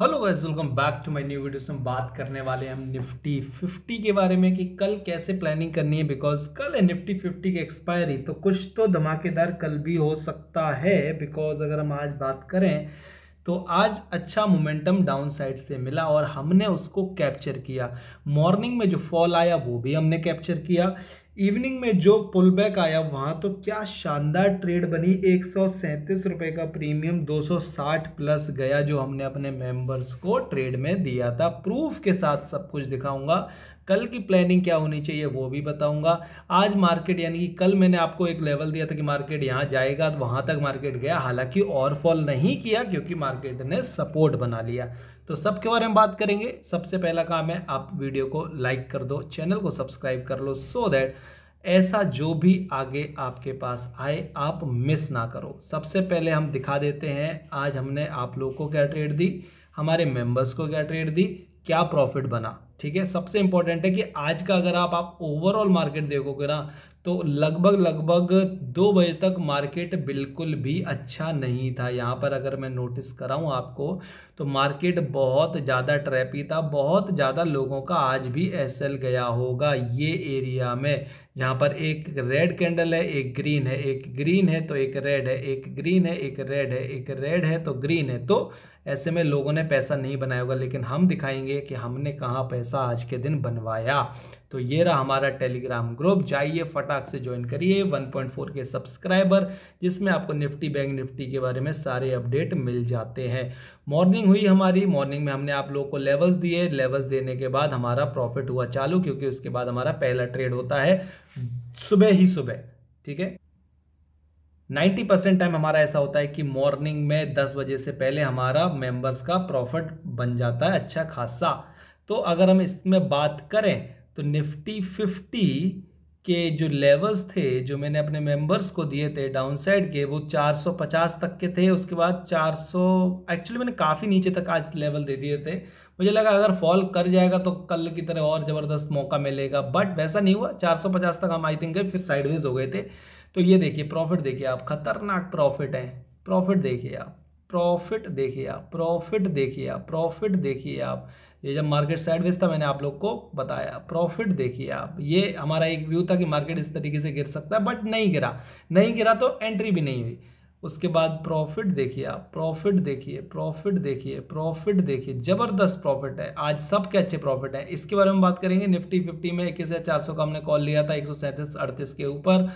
Hello guys welcome back to my new video में बात करने वाले हैं हम निफ्टी 50 के बारे में कि कल कैसे प्लानिंग करनी है बिकॉज़ कल है निफ्टी 50 की एक्सपायरी तो कुछ तो धमाकेदार कल भी हो सकता है बिकॉज़ अगर हम आज बात करें तो आज अच्छा मोमेंटम डाउन साइड से मिला और हमने उसको कैप्चर किया। मॉर्निंग में जो फॉल आया, वो भी हमने कैप्चर किया। इवनिंग में जो पुल बैक आया, वहाँ तो क्या शानदार ट्रेड बनी। एक रुपए का प्रीमियम 260 प्लस गया जो हमने अपने मेंबर्स को ट्रेड में दिया था। प्रूफ के साथ सब कुछ दिखाऊँगा। कल की प्लानिंग क्या होनी चाहिए वो भी बताऊँगा। आज मार्केट यानी कि कल मैंने आपको एक लेवल दिया था कि मार्केट यहाँ जाएगा तो वहाँ तक मार्केट गया। हालाँकि और फॉल नहीं किया क्योंकि मार्केट ने सपोर्ट बना लिया। तो सबके बारे में बात करेंगे। सबसे पहला काम है, आप वीडियो को लाइक कर दो चैनल को सब्सक्राइब कर लो सो दैट ऐसा जो भी आगे आपके पास आए, आप मिस ना करो। सबसे पहले हम दिखा देते हैं, आज हमने आप लोग को क्या ट्रेड दी? हमारे मेंबर्स को क्या ट्रेड दी? क्या प्रॉफिट बना? ठीक है? सबसे इंपॉर्टेंट है कि आज का अगर आप आप ओवरऑल मार्केट देखोगे ना तो लगभग लगभग दो बजे तक मार्केट बिल्कुल भी अच्छा नहीं था। यहाँ पर अगर मैं नोटिस कराऊँ आपको तो मार्केट बहुत ज़्यादा ट्रैपी था, बहुत ज़्यादा लोगों का आज भी एस गया होगा ये एरिया में, जहाँ पर एक रेड कैंडल है, एक ग्रीन है, एक ग्रीन है तो एक रेड है, एक ग्रीन है, एक रेड है, एक रेड है तो ग्रीन है। तो ऐसे में लोगों ने पैसा नहीं बनाया होगा, लेकिन हम दिखाएँगे कि हमने कहाँ पैसा आज के दिन बनवाया। तो ये रहा हमारा टेलीग्राम ग्रुप, जाइए फटाक से ज्वाइन करिए 1.4 के सब्सक्राइबर, जिसमें आपको निफ्टी बैंक निफ्टी के बारे में सारे अपडेट मिल जाते हैं। मॉर्निंग हुई हमारी मॉर्निंग में, हमने आप लोगों को लेवल्स दिए। लेवल्स देने के बाद हमारा प्रॉफिट हुआ चालू, क्योंकि उसके बाद हमारा पहला ट्रेड होता है सुबह ही सुबह, ठीक है? नाइन्टी परसेंट टाइम हमारा ऐसा होता है कि मॉर्निंग में दस बजे से पहले हमारा मेंबर्स का प्रॉफिट बन जाता है अच्छा खासा। तो अगर हम इसमें बात करें तो निफ्टी फिफ्टी के जो लेवल्स थे, जो मैंने अपने मेंबर्स को दिए थे डाउन साइड के, वो 450 तक के थे। उसके बाद 400 एक्चुअली मैंने काफ़ी नीचे तक आज लेवल दे दिए थे। मुझे लगा अगर फॉल कर जाएगा तो कल की तरह और ज़बरदस्त मौका मिलेगा। बट वैसा नहीं हुआ। 450 तक हम आई थिंक फिर साइडवेज हो गए थे। तो ये देखिए प्रॉफिट देखिए आप, खतरनाक प्रॉफिट है। प्रॉफिट देखिए आप। प्रॉफिट देखिए आप, प्रॉफिट देखिए आप, प्रॉफिट देखिए आप। ये जब मार्केट साइडवेज था, मैंने आप लोग को बताया। प्रॉफिट देखिए आप। ये हमारा एक व्यू था कि मार्केट इस तरीके से गिर सकता है, बट नहीं गिरा। नहीं गिरा तो एंट्री भी नहीं हुई। उसके बाद प्रॉफिट देखिए आप, प्रॉफिट देखिए प्रॉफिट देखिए प्रॉफिट देखिए। ज़बरदस्त प्रॉफिट है। आज सबके अच्छे प्रॉफिट हैं। इसके बारे में बात करेंगे। निफ्टी फिफ्टी में इक्कीस हज़ार चार सौ का हमने कॉल लिया था, एक सौ सैंतीस अड़तीस के ऊपर।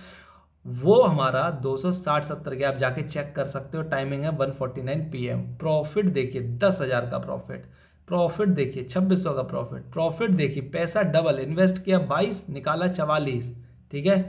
वो हमारा 260 70 के आप जाके चेक कर सकते हो। टाइमिंग है 149 पीएम प्रॉफिट देखिए, दस हज़ार का प्रॉफिट। प्रॉफिट देखिए 2600 का प्रॉफिट। प्रॉफिट देखिए, पैसा डबल, इन्वेस्ट किया 22 निकाला चवालीस, ठीक है?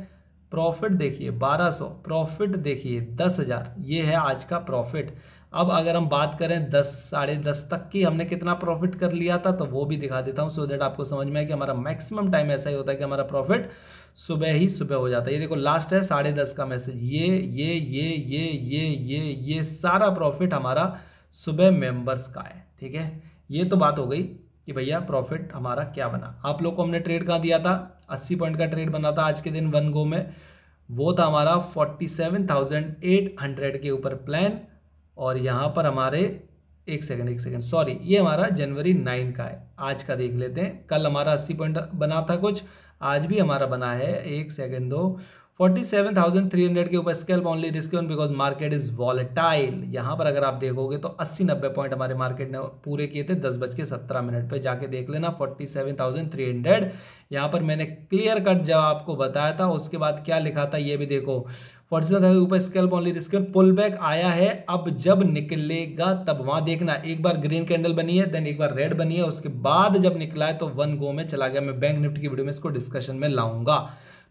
प्रॉफिट देखिए 1200 प्रॉफिट देखिए दस हज़ार। ये है आज का प्रॉफिट। अब अगर हम बात करें दस, साढ़े दस तक की हमने कितना प्रॉफिट कर लिया था तो वो भी दिखा देता हूँ सो देट आपको समझ में आए कि हमारा मैक्सिमम टाइम ऐसा ही होता है कि हमारा प्रॉफिट सुबह ही सुबह हो जाता है। ये देखो लास्ट है साढ़े दस का मैसेज ये ये ये ये ये ये ये सारा प्रॉफिट हमारा सुबह मेंबर्स का है, ठीक है? ये तो बात हो गई कि भैया प्रॉफिट हमारा क्या बना? आप लोग को हमने ट्रेड कहाँ दिया था? अस्सी पॉइंट का ट्रेड बना था आज के दिन वन गो में। वो था हमारा forty seven thousand eight hundred के ऊपर प्लान और यहाँ पर हमारे, एक सेकंड एक सेकंड सॉरी ये हमारा जनवरी नाइन का है। आज का देख लेते हैं। कल हमारा अस्सी पॉइंट बना था कुछ, आज भी हमारा बना है। एक सेकंड दो 47,300 के ऊपर scale only risk on because market is volatile यहाँ पर अगर आप देखोगे तो 80-90 पॉइंट हमारे मार्केट ने पूरे किए थे दस बज के सत्रह मिनट पर जाके देख लेना 47,300 यहाँ पर मैंने क्लियर कट जब आपको बताया था उसके बाद क्या लिखा था ये भी देखो। फोर्टी सेवन थाउज़ेंड ऊपर scale only risk pull back आया है अब जब निकलेगा तब वहाँ देखना। एक बार ग्रीन कैंडल बनी है देन एक बार रेड बनी है उसके बाद जब निकला है तो वन गो में चला गया। मैं बैंक निफ्टी की वीडियो में इसको डिस्कशन में लाऊँगा।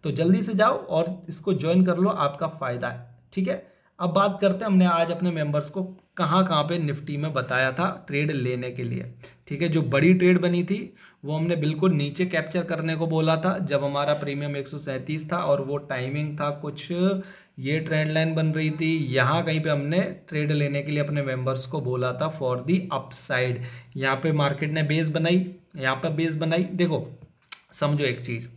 तो जल्दी से जाओ और इसको ज्वाइन कर लो, आपका फ़ायदा है। ठीक है? अब बात करते हैं, हमने आज अपने मेंबर्स को कहाँ कहाँ पे निफ्टी में बताया था ट्रेड लेने के लिए। ठीक है? जो बड़ी ट्रेड बनी थी, वो हमने बिल्कुल नीचे कैप्चर करने को बोला था, जब हमारा प्रीमियम एक सौ सैंतीस था और वो टाइमिंग था कुछ, ये ट्रेंड लाइन बन रही थी। यहाँ कहीं पे हमने ट्रेड लेने के लिए अपने मेंबर्स को बोला था फॉर दी अपसाइड यहाँ पे मार्केट ने बेस बनाई, यहाँ पे बेस बनाई। देखो, समझो एक चीज़।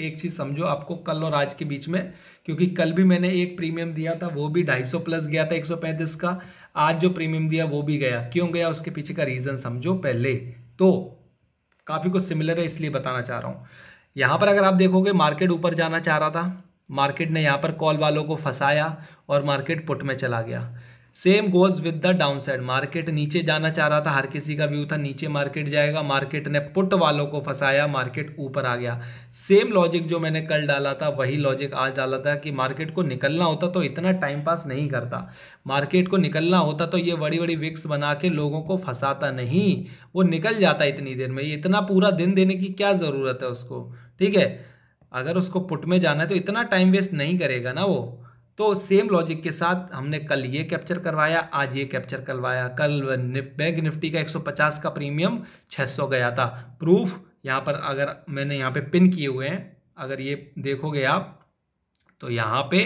एक चीज़ समझो आपको कल और आज के बीच में, क्योंकि कल भी मैंने एक प्रीमियम दिया था, वो भी 250 प्लस गया था 135 का। आज जो प्रीमियम दिया, वो भी गया। क्यों गया, उसके पीछे का रीज़न समझो पहले। तो काफ़ी कुछ सिमिलर है, इसलिए बताना चाह रहा हूँ। यहाँ पर अगर आप देखोगे मार्केट ऊपर जाना चाह रहा था। मार्केट ने यहाँ पर कॉल वालों को फंसाया और मार्केट पुट में चला गया। Same goes with the down side market नीचे जाना चाह रहा था, हर किसी का व्यू था, नीचे मार्केट जाएगा मार्केट ने पुट वालों को फंसाया मार्केट ऊपर आ गया। सेम लॉजिक जो मैंने कल डाला था, वही लॉजिक आज डाला था कि मार्केट को निकलना होता तो इतना टाइम पास नहीं करता। मार्केट को निकलना होता तो ये बड़ी बड़ी विक्स बना के लोगों को फंसाता नहीं। वो निकल जाता इतनी देर में। इतना पूरा दिन देने की क्या ज़रूरत है उसको? ठीक है? अगर उसको पुट में जाना है तो इतना टाइम वेस्ट नहीं करेगा ना वो। तो सेम लॉजिक के साथ हमने कल ये कैप्चर करवाया, आज ये कैप्चर करवाया। कल बैंक निफ्टी का 150 का प्रीमियम 600 गया था। प्रूफ यहाँ पर अगर मैंने यहाँ पे पिन किए हुए हैं, अगर ये देखोगे आप तो यहाँ पे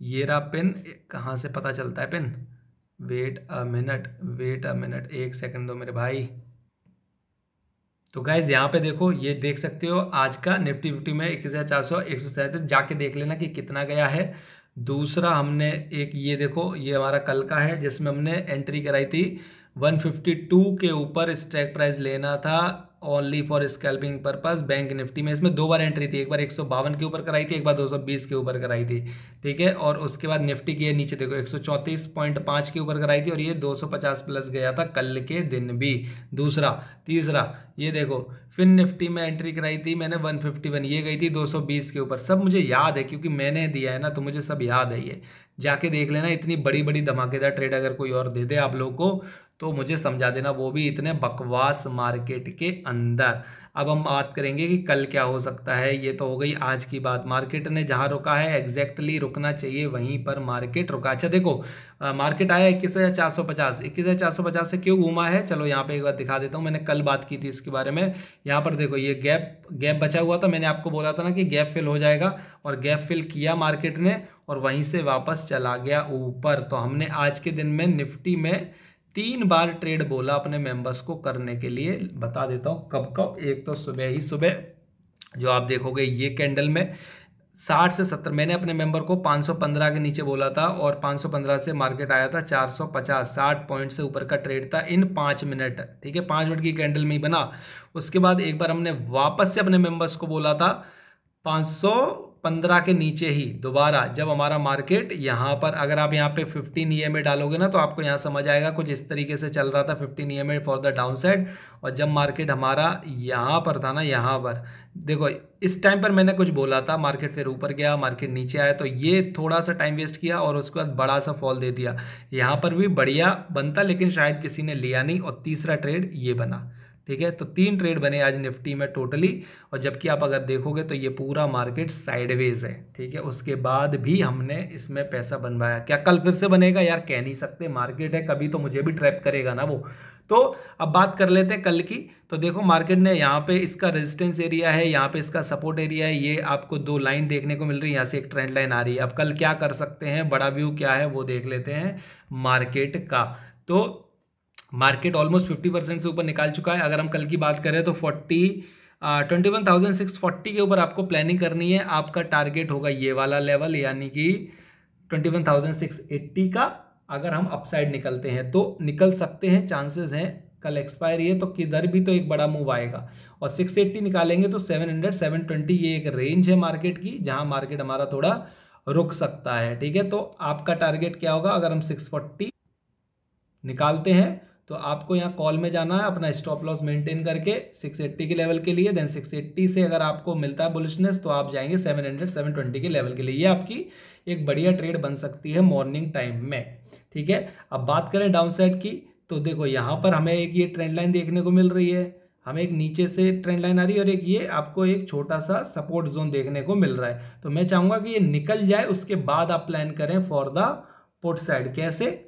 ये रहा पिन कहाँ से पता चलता है pin wait a minute wait a minute एक सेकंड दो मेरे भाई। तो गाइज़ यहाँ पे देखो, ये देख सकते हो, आज का निफ्टी फिफ्टी में इक्कीस हज़ार चार सौ एक सौ जाके देख लेना कि कितना गया है। दूसरा हमने एक ये देखो, ये हमारा कल का है, जिसमें हमने एंट्री कराई थी। 152 के ऊपर स्टैक प्राइस लेना था only for scalping purpose bank Nifty में। इसमें दो बार एंट्री थी, एक बार एक सौ बावन के ऊपर कराई थी, एक बार 220 के ऊपर कराई थी, ठीक है? और उसके बाद निफ्टी की नीचे देखो 134.5 के ऊपर कराई थी और ये 250 प्लस गया था कल के दिन भी। दूसरा, तीसरा, ये देखो फिर निफ्टी में एंट्री कराई थी, मैंने 151 ये गई थी 220 के ऊपर। सब मुझे याद है, क्योंकि मैंने दिया है ना तो मुझे सब याद है ये। जाके देख लेना, इतनी बड़ी बड़ी धमाकेदार ट्रेड अगर कोई और दे दे आप लोगों को तो मुझे समझा देना, वो भी इतने बकवास मार्केट के अंदर। अब हम बात करेंगे कि कल क्या हो सकता है। ये तो हो गई आज की बात। मार्केट ने जहाँ रुका है एग्जैक्टली रुकना चाहिए वहीं पर मार्केट रुका। अच्छा देखो आ, मार्केट आया इक्कीस हज़ार चार सौ पचास। इक्कीस हज़ार चार सौ पचास से क्यों घूमा है? चलो यहाँ पे एक बार दिखा देता हूँ। मैंने कल बात की थी इसके बारे में। यहाँ पर देखो ये गैप गैप बचा हुआ था। मैंने आपको बोला था ना कि गैप फिल हो जाएगा और गैप फिल किया मार्केट ने और वहीं से वापस चला गया ऊपर। तो हमने आज के दिन में निफ्टी में तीन बार ट्रेड बोला अपने मेंबर्स को करने के लिए। बता देता हूँ, कब कब? एक तो सुबह ही सुबह, जो आप देखोगे ये कैंडल में साठ से सत्तर, मैंने अपने मेंबर को 515 के नीचे बोला था और 515 से मार्केट आया था 450 साठ पॉइंट से ऊपर का ट्रेड था इन पाँच मिनट ठीक है? पाँच मिनट की कैंडल में ही बना। उसके बाद एक बार हमने वापस से अपने मेंबर्स को बोला था 500 पंद्रह के नीचे ही दोबारा जब हमारा मार्केट यहाँ पर, अगर आप यहाँ पे फिफ्टीन ई एम डालोगे ना तो आपको यहाँ समझ आएगा कुछ इस तरीके से चल रहा था fifteen E M for the down side और जब मार्केट हमारा यहाँ पर था ना, यहाँ पर, देखो, इस टाइम पर मैंने कुछ बोला था मार्केट फिर ऊपर गया मार्केट नीचे आया तो ये थोड़ा सा टाइम वेस्ट किया और उसके बाद बड़ा सा फॉल दे दिया। यहाँ पर भी बढ़िया बनता, लेकिन शायद किसी ने लिया नहीं और तीसरा ट्रेड ये बना। ठीक है? तो तीन ट्रेड बने आज निफ्टी में टोटली और जबकि आप अगर देखोगे तो ये पूरा मार्केट साइडवेज है, ठीक है? उसके बाद भी हमने इसमें पैसा बनवाया। क्या कल फिर से बनेगा? यार कह नहीं सकते मार्केट है, कभी तो मुझे भी ट्रैप करेगा ना वो। तो अब बात कर लेते हैं कल की। तो देखो मार्केट ने यहाँ पे इसका रेजिस्टेंस एरिया है, यहाँ पे इसका सपोर्ट एरिया है, ये आपको दो लाइन देखने को मिल रही है। यहाँ से एक ट्रेंड लाइन आ रही है। अब कल क्या कर सकते हैं? बड़ा व्यू क्या है? वो देख लेते हैं मार्केट का। तो मार्केट ऑलमोस्ट फिफ्टी परसेंट से ऊपर निकाल चुका है। अगर हम कल की बात करें तो forty twenty one thousand six forty के ऊपर आपको प्लानिंग करनी है। आपका टारगेट होगा ये वाला लेवल यानी कि twenty one thousand six eighty का। अगर हम अपसाइड निकलते हैं तो निकल सकते हैं चांसेस हैं। कल एक्सपायरी है तो किधर भी तो एक बड़ा मूव आएगा। और 680 निकालेंगे तो 700 720 ये एक रेंज है मार्केट की, जहाँ मार्केट हमारा थोड़ा रुक सकता है। ठीक है तो आपका टारगेट क्या होगा? अगर हम 640 निकालते हैं तो आपको यहाँ कॉल में जाना है अपना स्टॉप लॉस मेंटेन करके 680 के लेवल के लिए देन 680 से अगर आपको मिलता है बुलिशनेस तो आप जाएँगे 700 720 के लेवल के लिए। ये आपकी एक बढ़िया ट्रेड बन सकती है मॉर्निंग टाइम में। ठीक है? अब बात करें डाउन साइड की तो देखो यहाँ पर हमें एक ये ट्रेंड लाइन देखने को मिल रही है। हमें एक नीचे से ट्रेंड लाइन आ रही है और एक ये आपको एक छोटा सा सपोर्ट जोन देखने को मिल रहा है। तो मैं चाहूँगा कि ये निकल जाए, उसके बाद आप प्लान करें फॉर द पुट साइड कैसे?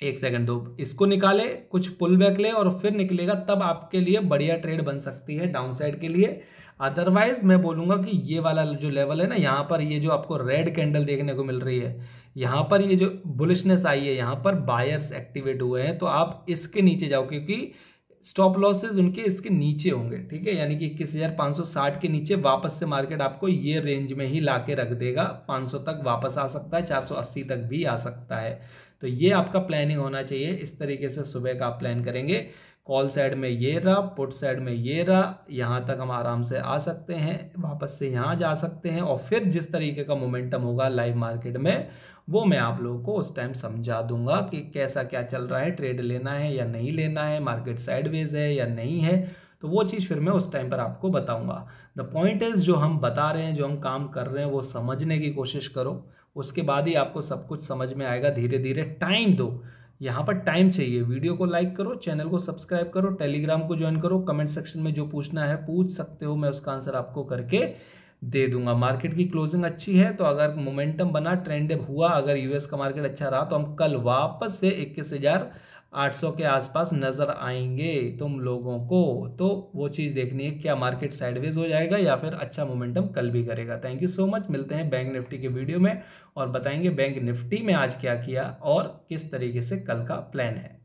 एक सेकंड दो। इसको निकाले, कुछ पुल बैक ले और फिर निकलेगा, तब आपके लिए बढ़िया ट्रेड बन सकती है डाउन साइड के लिए। अदरवाइज़ मैं बोलूँगा कि ये वाला जो लेवल है ना, यहाँ पर ये जो आपको रेड कैंडल देखने को मिल रही है, यहाँ पर ये जो बुलिशनेस आई है, यहाँ पर बायर्स एक्टिवेट हुए हैं तो आप इसके नीचे जाओ, क्योंकि स्टॉप लॉसेज उनके इसके नीचे होंगे, ठीक है? यानी कि इक्कीस हज़ार पाँच सौ साठ के नीचे वापस से मार्केट आपको ये रेंज में ही ला के रख देगा, पाँच सौ तक वापस आ सकता है, चार सौ अस्सी तक भी आ सकता है। तो ये आपका प्लानिंग होना चाहिए। इस तरीके से सुबह का आप प्लान करेंगे। कॉल साइड में ये रहा पुट साइड में ये रहा, यहाँ तक हम आराम से आ सकते हैं, वापस से यहाँ जा सकते हैं और फिर जिस तरीके का मोमेंटम होगा लाइव मार्केट में, वो मैं आप लोगों को उस टाइम समझा दूँगा कि कैसा क्या चल रहा है ट्रेड लेना है या नहीं लेना है मार्केट साइडवेज है या नहीं है। तो वो चीज़ फिर मैं उस टाइम पर आपको बताऊँगा। द पॉइंट इज़ जो हम बता रहे हैं, जो हम काम कर रहे हैं, वो समझने की कोशिश करो। उसके बाद ही आपको सब कुछ समझ में आएगा धीरे धीरे टाइम दो। यहाँ पर टाइम चाहिए। वीडियो को लाइक करो, चैनल को सब्सक्राइब करो, टेलीग्राम को ज्वाइन करो, कमेंट सेक्शन में जो पूछना है पूछ सकते हो, मैं उसका आंसर आपको करके दे दूँगा। मार्केट की क्लोजिंग अच्छी है तो अगर मोमेंटम बना, ट्रेंड हुआ, अगर यूएस का मार्केट अच्छा रहा तो हम कल वापस से इक्कीस हज़ार आठ सौ के आसपास नज़र आएँगे तुम लोगों को। तो वो चीज़ देखनी है, क्या मार्केट साइडवेज हो जाएगा या फिर अच्छा मोमेंटम कल भी करेगा। थैंक यू सो मच मिलते हैं बैंक निफ्टी के वीडियो में और बताएँगे बैंक निफ्टी में आज क्या किया और किस तरीके से कल का प्लान है।